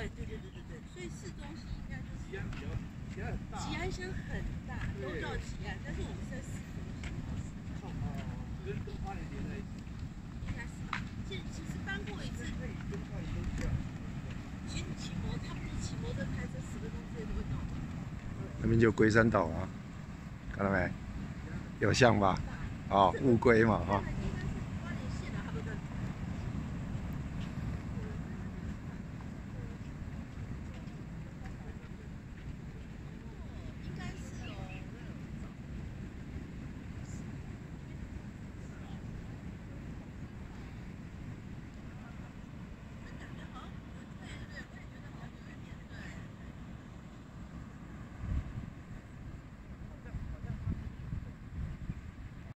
哎，对对对对对，所以市中心应该就是吉安比较，吉安很大。吉安乡很大，都叫吉安，但是我们是在市中心，哦，跟跟花莲连在一起。应该是吧？其其实搬过一次，可以跟花莲都一。其实骑摩差不多骑摩托开车十分钟之内都会到。那边就龟山岛啊，看到没？有像吧？哦，乌龟嘛，哈、